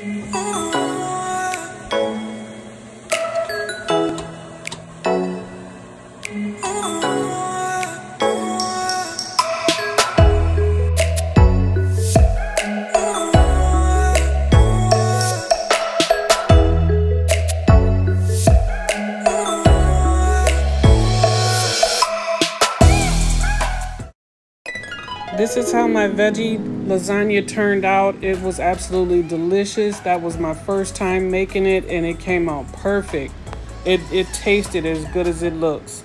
Oh. This is how my veggie lasagna turned out. It was absolutely delicious. That was my first time making it and it came out perfect. It, it tasted as good as it looks.